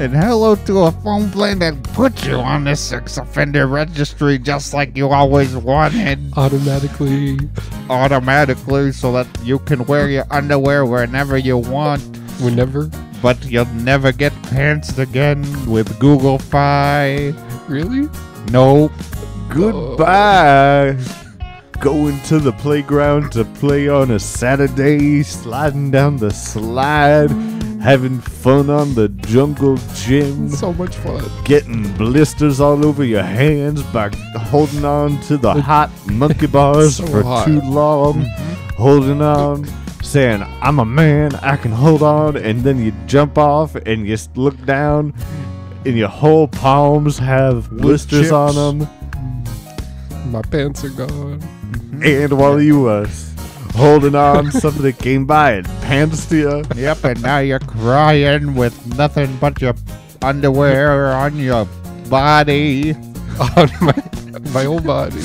And hello to a phone plan that puts you on the sex offender registry just like you always wanted Automatically. automatically so that you can wear your underwear whenever you want. Whenever. But you'll never get pants again with Google Fi. Really? Nope. Goodbye. Going to the playground to play on a Saturday, sliding down the slide, having fun on the jungle gym, So much fun. getting blisters all over your hands by holding on to the hot monkey bars So for hot. too long, mm-hmm. holding on. Saying, I'm a man, I can hold on, and then you jump off and you look down, and your whole palms have blisters on them. Mm. My pants are gone. And while you was holding on, somebody came by and pantsed you. Yep, and now you're crying with nothing but your underwear on your body. On my, my whole body.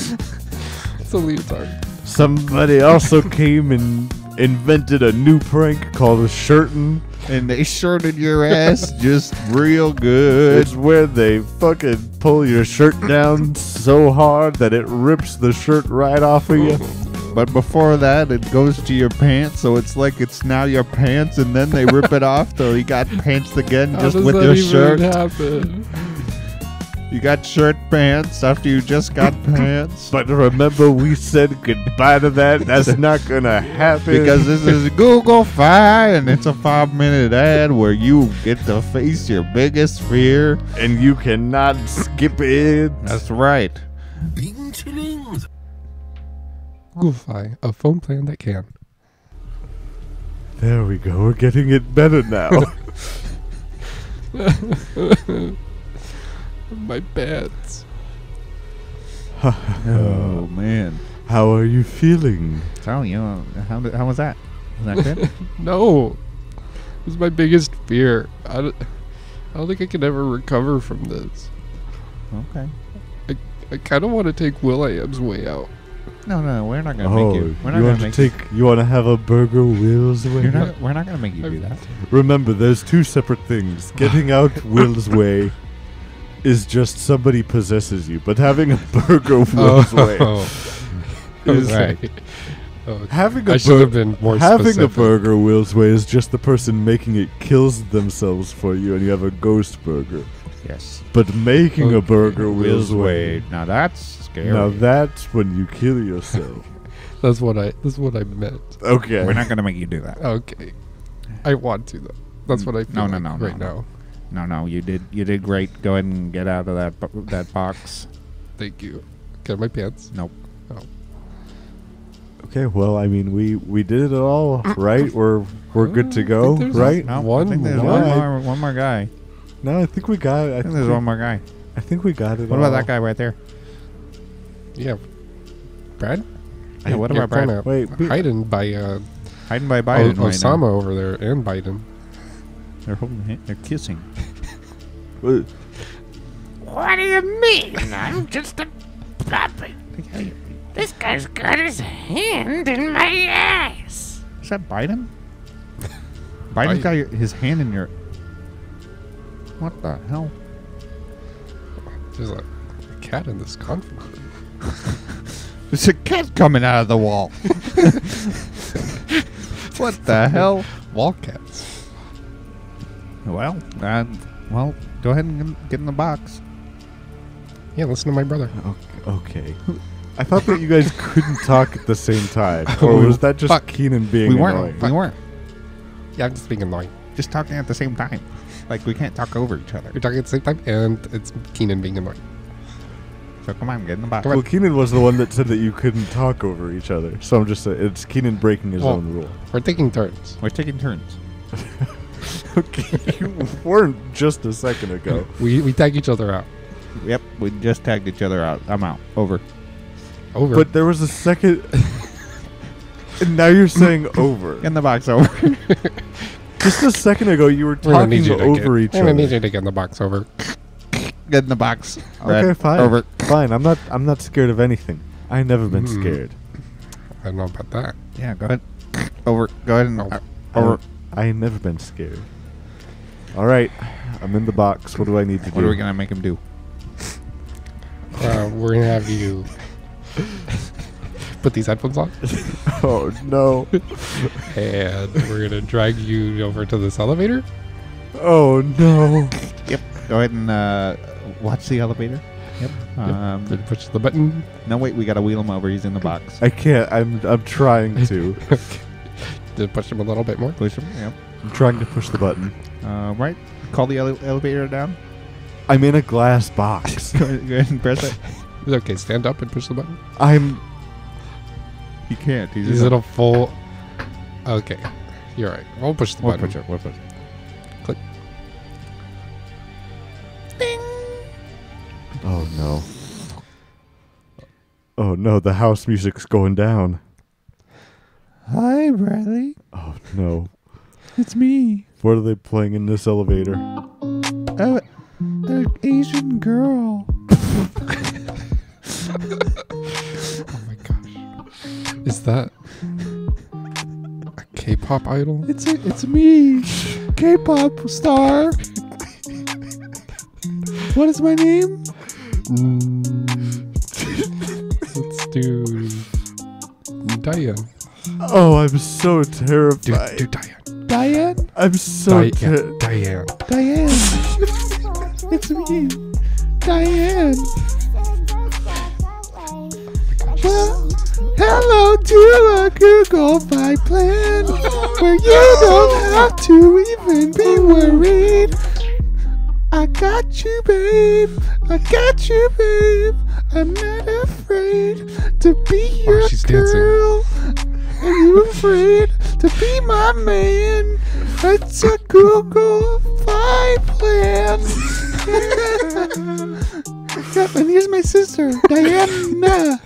It's a leotard. Somebody also came and invented a new prank called a shirtin'. And they shirted your ass just real good. It's where they fucking pull your shirt down so hard that it rips the shirt right off of you. Oh, But before that, it goes to your pants, so it's like it's now your pants, and then they rip it off, so you got pants again How just does with that your even shirt. happen? You got shirt pants after you just got pants. But remember, we said goodbye to that. That's not gonna happen. Because this is Google Fi, and it's a five minute ad where you get to face your biggest fear. and you cannot skip it. That's right. Bing chillings. Google Fi, a phone plan that can. There we go. We're getting it better now. My pants. Oh, oh man, How are you feeling? tell you how how was that? Was that good? No. This is my biggest fear. I don't, I don't think I can ever recover from this. okay. I I kind of want to take Will Will.i.am's way out. No, no, we're not gonna Oh, make you. We're not you gonna make you. take? You want to have a burger Will's way? You're not, we're not gonna make you do that. Remember, there's two separate things. Getting out Will's way is just somebody possesses you, but having a burger oh. Will's way is right. Oh, having a I should have bur- been more having specific. a burger Will's way is just the person making it kills themselves for you, and you have a ghost burger. Yes. But making Oh, a burger Will's way, Now that's scary. now that's when you kill yourself. That's what I. That's what I meant. Okay. we're not gonna make you do that. Okay. I want to though. That's what I feel No, no, like no, right no, now. No, no, you did you did great. Go ahead and get out of that bo- that box. Thank you. Get my pants. Nope. Oh. Okay, well, I mean, we we did it all, right? We're we're good to mm, go, right? No, One I think there's one more, one more guy. No, I think we got it. I I think think, there's we, one more guy. I think we got it. What about that guy right there? Yeah. Brad? Yeah, what about Brad? kinda Wait, we- hiding by uh, Hiding by o- Biden right now. Osama over there and Biden. They're holding, hand- they're kissing. What do you mean? I'm just a puppet. This guy's got his hand in my ass. Is that Biden? Biden's Biden. got your, his hand in your. What the hell? There's a cat in this conference. There's a cat coming out of the wall. What the hell? Wall cats. Well, uh, well, go ahead and get in the box. Yeah, listen to my brother. Okay. I thought that you guys couldn't talk at the same time. Or was that just Fuck. Keenan being we weren't. annoying? We weren't Yeah, I'm just being annoying. just talking at the same time. Like we can't talk over each other. You're talking at the same time, and it's Keenan being annoying. So come on, get in the box. Well, Keenan was the one that said that you couldn't talk over each other. So I'm just saying, it's Keenan breaking his Well- own rule. We're taking turns. We're taking turns. Okay, you weren't just a second ago. We we tag each other out. Yep, we just tagged each other out. I'm out. Over. Over. But there was a second. and now you're saying over. In the box. Over. Just a second ago, you were we're gonna need talking you to over get, each we're gonna other. need you to get in the box. Over. get in the box. Okay, Red. fine. Over. Fine. I'm not. I'm not scared of anything. I've never been Hmm. scared. I don't know about that. Yeah, go ahead. Over. Go ahead and Oh. uh, I- over. I ain't never been scared. All right, I'm in the box. What do I need to What do? What are we gonna make him do? Uh, we're gonna have you put these headphones on, Oh no! and we're gonna drag you over to this elevator. Oh no! Yep. Go ahead and uh, watch the elevator. Yep. Um, Then push the button. no, wait. We gotta wheel him over. He's in the box. I can't. I'm. I'm trying to. Then push him a little bit more. Push him. Yep. I'm trying to push the button. Uh, right. Call the ele- elevator down. I'm in a glass box. go, ahead, go ahead and press it. Okay, stand up and push the button. I'm. He can't. He's Is in it a full? Okay, you're right. We'll push the We'll button. push it. We'll push it. Click. Oh no. Oh no! The house music's going down. Hi, Bradley. Oh no! It's me. What are they playing in this elevator? Uh, an Asian girl. My gosh, is that a K-pop idol? It's a, it's me, K-pop star. what is my name? Mm. Let's do Diane. Oh, I'm so terrified. do Diane. Diane. I'm so Di- yeah, ter- Diane. Diane. it's me, Diane. Hello to a Google Fi plan where you don't have to even be worried. I got you, babe. I got you, babe. I'm not afraid to be oh, your she's dancing. girl. Are you afraid to be my man? It's a Google Fi plan. And here's my sister, Diana.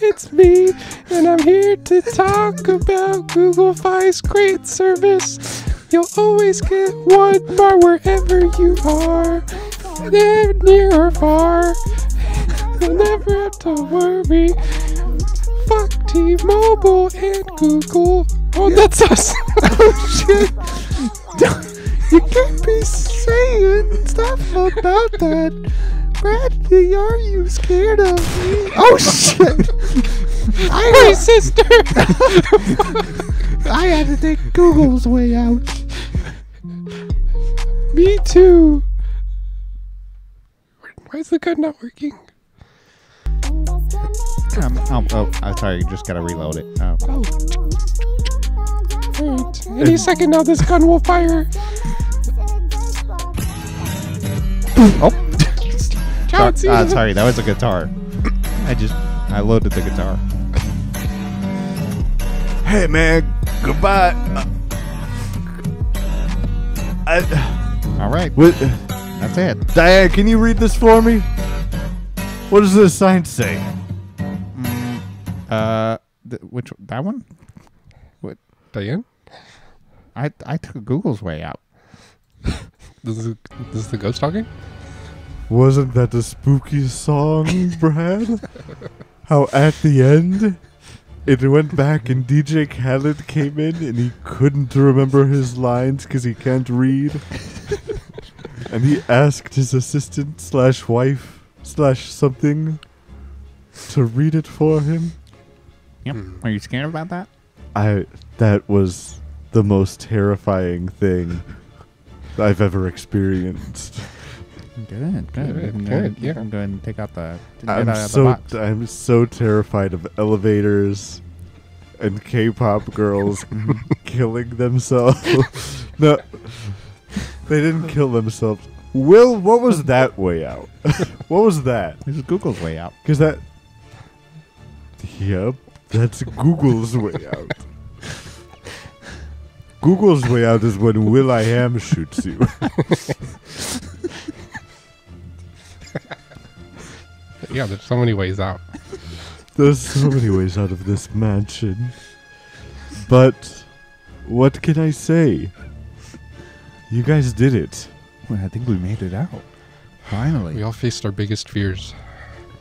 It's me, and I'm here to talk about Google Fi's great service. You'll always get one bar wherever you are, near, near or far. You'll never have to worry. Fuck T-Mobile and Google. Oh, that's us. oh shit! You can't be saying stuff about that. Bradley, are you scared of me? Oh shit! I My sister. I had to take Google's way out. Me too. Why is the gun not working? Um, oh, oh, I'm sorry. Just gotta reload it. Oh. Alright, Any second now, this gun will fire. Oh. Ciao, Sorry, uh, sorry, that was a guitar. I just I loaded the guitar. Hey man, goodbye. Uh, I, All right, what, that's it. Diane, can you read this for me? What does this sign say? Uh, th- which that one? What Diane, I I took Google's way out. this is this is the ghost talking. Wasn't that the spooky song, Brad? How at the end, it went back and DJ Khaled came in and he couldn't remember his lines because he can't read. and he asked his assistant slash wife slash something to read it for him. Yep. Hmm. Are you scared about that? I that was the most terrifying thing I've ever experienced. Good, good. Good, You can go good, ahead- you yeah. can go ahead and take out the get I'm out of the so box. I'm so terrified of elevators and K-pop girls mm-hmm. killing themselves. no, they didn't kill themselves. Will, what was that way out? what was that? This is Google's way out. Because that. Yep, that's Google's way out. Google's way out is when Will I Am shoots you. Yeah, there's so many ways out. There's so many ways out of this mansion. But what can I say? You guys did it. Well, I think we made it out. Finally. We all faced our biggest fears.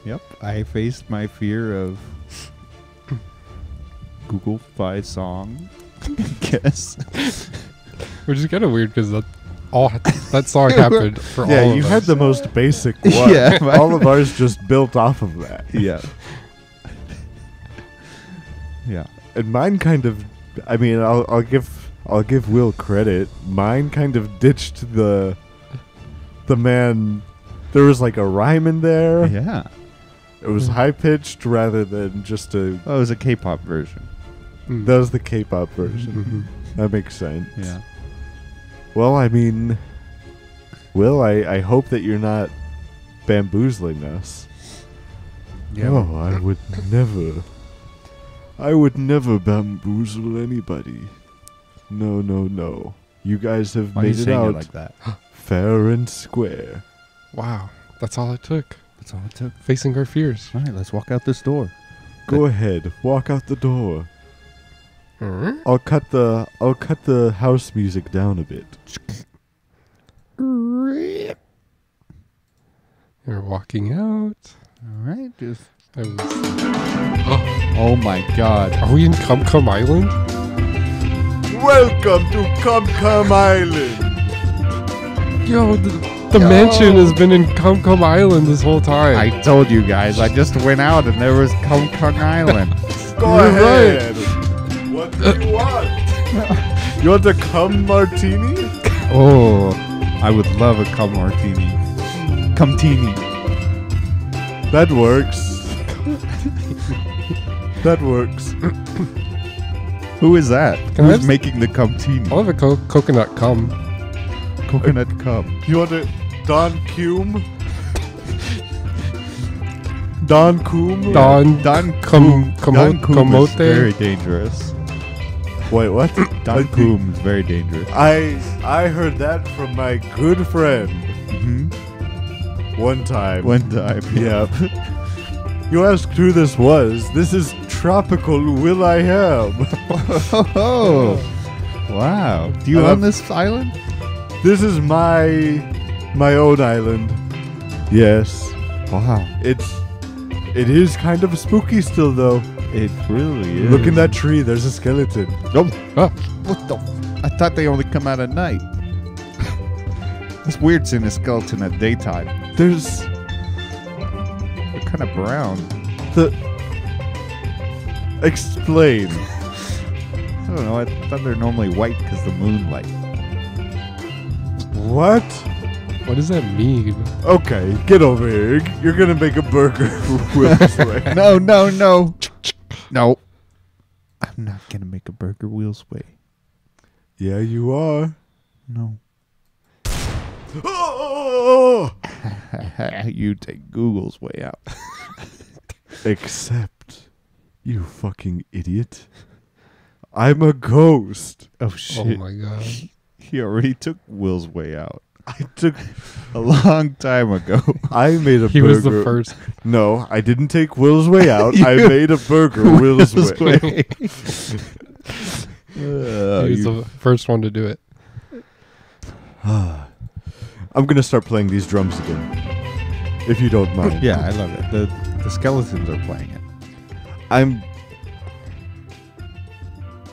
Yep. I faced my fear of Google Fi song. Guess. Which is kind of weird because that all that song happened for yeah, all you of had us. the most basic one. Yeah, All of ours just built off of that. yeah. yeah. And mine kind of I mean, I'll I'll give I'll give Will credit. Mine kind of ditched the the man there was like a rhyme in there. Yeah. It was high pitched rather than just a Oh, it was a K-pop version. Mm. that was the K-pop version. Mhm. That makes sense. Yeah. Well, I mean, Will, I, I hope that you're not bamboozling us. oh, I would never. I would never bamboozle anybody. No, no, no. You guys have Why are you made it out it like that? fair and square. Wow, that's all it took. That's all it took. Facing our fears. All right, let's walk out this door. Go ahead, walk out the door. I'll cut the I'll cut the house music down a bit. You're walking out. All right, just. Was, oh, oh my God! are we in Cum Cum Island? Welcome to Cum Cum Island. Yo, the, the mansion has been in Cum Cum Island this whole time. I told you guys. I just went out and there was Kung Kung Island. Go You're ahead. What do you want? you want a cum martini? oh, I would love a cum martini. Cumtini. That works. that works. Who is that? Can Who's making the cumtini? I'll have a co- coconut cum. Coconut cum. You want a Don Cume? Don Coom? Don Don Cum Coom. Cum Don Coom is very dangerous. Wait, what? Don is very dangerous. I I heard that from my good friend hmm one time. One time. Yeah. you asked who this was. This is Tropical Will I Am. Oh, wow. Do you own this island? This is my my own island. Yes. Wow. It's it is kind of spooky still though. It really is. Look in that tree, there's a skeleton. Oh, Ah, what the? I thought they only come out at night. it's weird seeing a skeleton at daytime. There's They're kind of brown. the Explain. I don't know. I thought they're normally white because the moonlight. What? what does that mean? Okay, get over here. You're, you're gonna make a burger Will's way. no, no, no, no. I'm not gonna make a burger Will's way. Yeah, you are. No. Oh! you take Google's way out. Except, you fucking idiot. I'm a ghost. Oh shit. Oh shit! my god. he already took Will's way out I took. a long time ago. I made a burger. He burger. was the first. No, I didn't take Will's way out. I made a burger Will's Will's way. way. Uh, he was you- the first one to do it. I'm gonna start playing these drums again, if you don't mind. yeah, I love it. The the skeletons are playing it. I'm.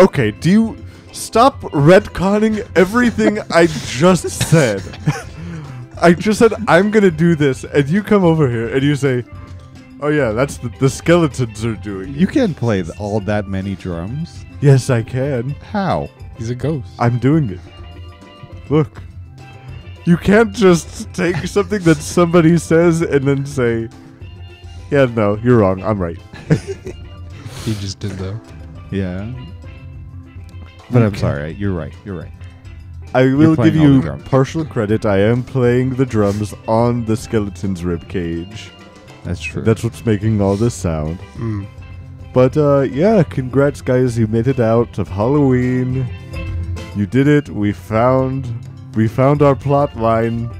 Okay, do you stop retconning everything I just said? I just said I'm gonna do this, and you come over here and you say, Oh yeah, that's the, the skeletons are doing. it. You can't play th- all that many drums. Yes, I can. How? He's a ghost. I'm doing it. Look. You can't just take something that somebody says and then say, "Yeah, no, you're wrong. I'm right." He just did though. Yeah. But I'm sorry. You're right. You're right. I will playing give all the you drums. partial credit. I am playing the drums on the skeleton's rib cage. That's true. That's what's making all this sound. Mm. But uh, yeah, congrats, guys! You made it out of Halloween. You did it. We found, we found our plot line.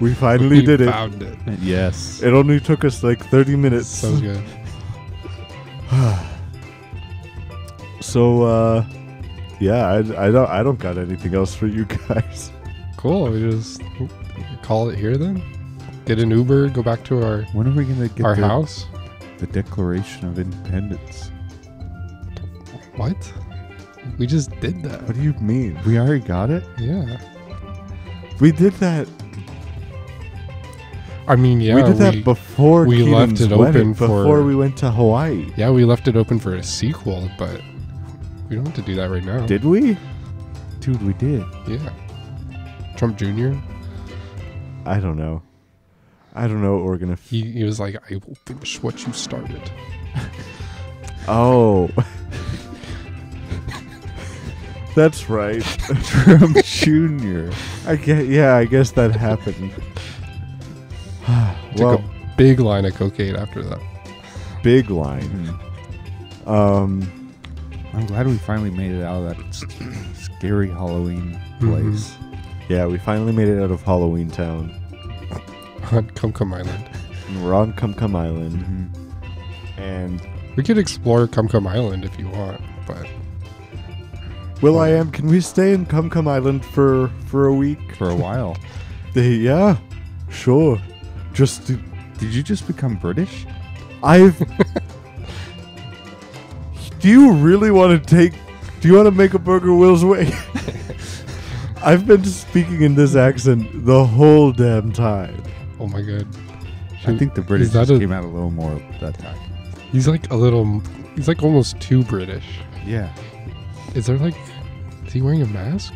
We finally We did it. Found it. yes. It only took us like 30 minutes. So good. So, uh, yeah, I, I don't I don't got anything else for you guys. Cool. We just call it here then. Get an Uber. Go back to our When are we gonna get our the, house. the Declaration of Independence? What? We just did that. What do you mean? We already got it. Yeah. We did that. I mean, yeah. we did that before we left Keenan's it wedding, open for- before we went to Hawaii. yeah, we left it open for a sequel, but we don't have to do that right now. Did we? Dude, we did. Yeah. Trump Jr. I don't know. I don't know what we're gonna. F- He, he was like, I will finish what you started. oh, that's right. Trump Jr. I get. Yeah, I guess that happened. Took well, a big line of cocaine after that. big line. Hmm. Um, I'm glad we finally made it out of that scary Halloween Mhm. place. yeah, we finally made it out of Halloween Town. on Cum Cum Island. And we're on Cum Cum Island, Mhm. and We could explore Cum Cum Island if you want, but Will I am. Can we stay in Cum Cum Island for for a week? For a while. They, yeah, sure. Just to, Did you just become British? I've. Do you really want to take? Do you want to make a burger Will's way? I've been speaking in this accent the whole damn time. oh my god. I think the British just a- came out a little more that time. He's like a little, he's like almost too British. Yeah. Is there like, is he wearing a mask?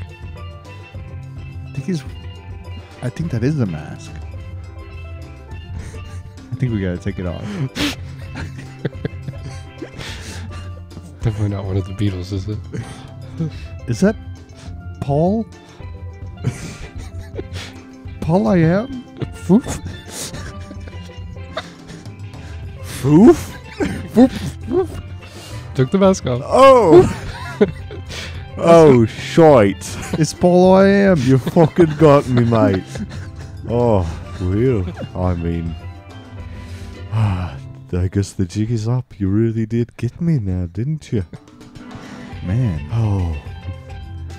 I think he's. I think that is a mask. I think we gotta take it off. Definitely not one of the Beatles, is it? Is that Paul? Paul, I am. Foof. Foof? Took the mask off. Oh! oh, shite. It's Paul, I am. You fucking got me, mate. Oh, well, I mean. I guess the jig is up. You really did get me now, didn't you? Man. Oh.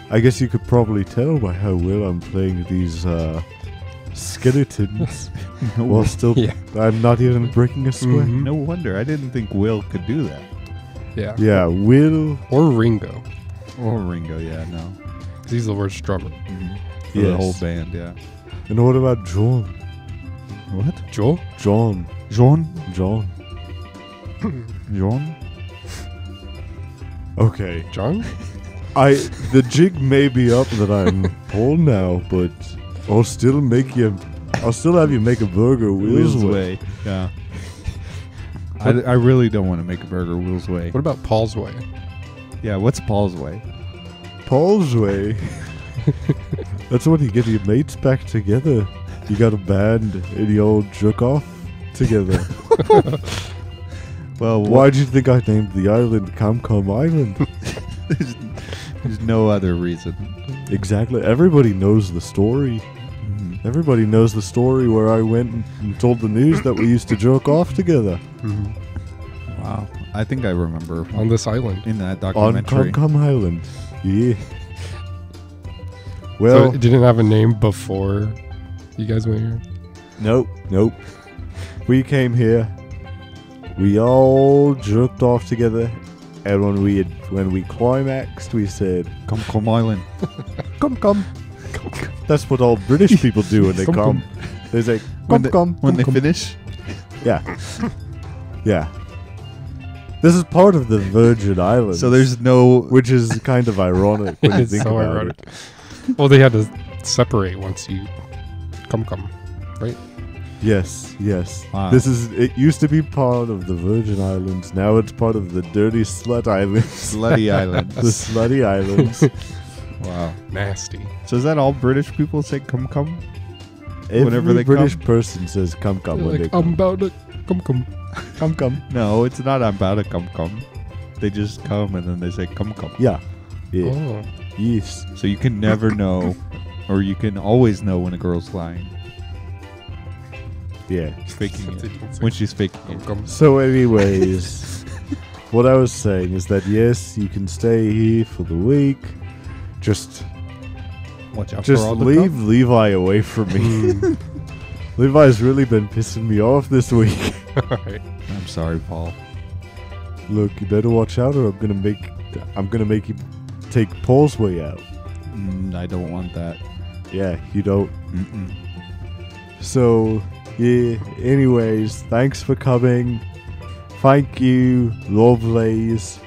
I guess you could probably tell by how well I'm playing these uh, skeletons No, while still Yeah. I'm not even breaking a sweat. Mhm. no wonder. I didn't think Will could do that. Yeah. Yeah, Will. Or Ringo. Or Ringo, yeah, no. 'cause he's the worst drummer. For the Yes. whole band, yeah. And what about John? What? Joel? John. John? John. John? Okay. John? I the jig may be up that I'm Paul now, but I'll still make you. I'll still have you make a burger Will's, Will's way. Way. Yeah. I, I really don't want to make a burger Will's Way. What about Paul's Way? Yeah, what's Paul's Way? Paul's way. That's when you get your mates back together. You got a band and you all jerk off together. Well, Why do you think I named the island Cum Cum Island? there's, there's no other reason. exactly. Everybody knows the story. Everybody knows the story where I went and- and told the news that we used to jerk off together Mhm. Wow. I think I remember On this island. in that documentary. on documentary. Cum Cum Island. Yeah. so Well, it didn't have a name before you guys went here? Nope, nope. We came here. We all jerked off together, and when we had, when we climaxed, we said, Come, come island. "Come, come." That's what all British people do when they Come, come. They say, When "Come, they, come." when come, they come." finish, Yeah. yeah. This is part of the Virgin Islands. So there's no. which is kind of ironic when you think so about ironic. it. Well, they had to separate once you come come, right? Yes, yes. Wow. This is it used to be part of the Virgin Islands. Now it's part of the dirty slut islands. Slutty Island. the slutty islands. wow. Nasty. So is that all British people say come come? Every Whenever they British come? person says come come when they come. I'm about to come come. come come. No, it's not I'm about to come come. They just come and then they say come come. Yeah. Yeah. Oh, Yes. So you can never know, or you can always know when a girl's lying. Yeah. She's faking it. what you can say. When she's faking it. So, anyways, what I was saying is that yes, you can stay here for the week. Just, Watch out just for all the leave cum. Levi away from me. Mm. Levi's really been pissing me off this week. Alright. I'm sorry, Paul. Look, you better watch out, or I'm gonna make, I'm gonna make you take Paul's way out. Mm, I don't want that. Yeah, you don't. Mm-mm. So, yeah. Anyways, thanks for coming. Thank you, lovelies.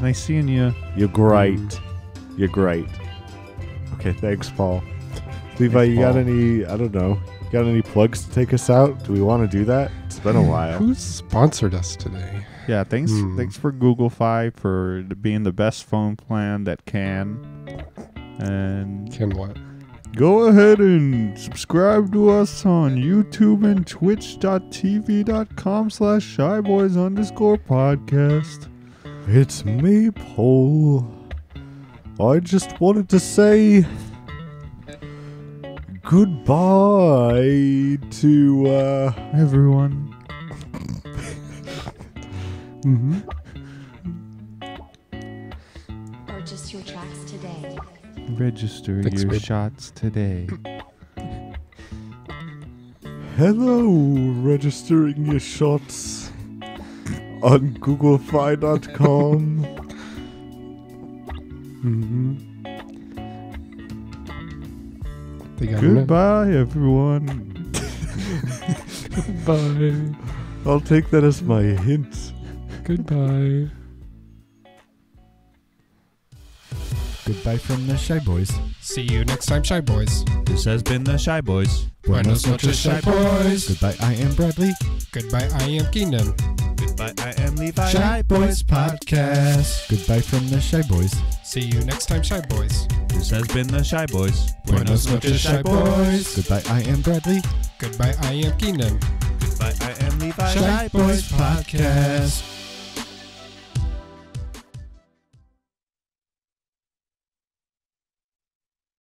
Nice seeing you. You're great. Mm. You're great. Okay, thanks, Paul. Levi, you got any? I don't know. You got any plugs to take us out? Do we want to do that? It's been a while. Who sponsored us today? Yeah, thanks. Hmm. Thanks for Google Fi for being the best phone plan that can. And Ken what? Go ahead and subscribe to us on YouTube and twitch.tv.com slash shybois underscore podcast. It's me, Paul. I just wanted to say goodbye to uh Everyone. Mm-hmm. Register Thanks, your babe. shots today. hello registering your shots on googlefi.com. Mm-hmm. They got. Goodbye, everyone. Goodbye. I'll take that as my hint. Goodbye. Goodbye from the Shy Bois. See you next time, Shy Bois. This has been the Shy Bois. Buenos noches, Shy Bois. Goodbye, I am Bradley. Goodbye, I am Keenan. Goodbye, I am Levi. Shy Bois Podcast. Goodbye from the Shy Bois. See you next time, Shy Bois. This has been the Shy Bois. Buenos noches, Shy Bois. Goodbye, I am Bradley. Goodbye, I am Keenan. Goodbye, I am Levi. Shy Bois Podcast.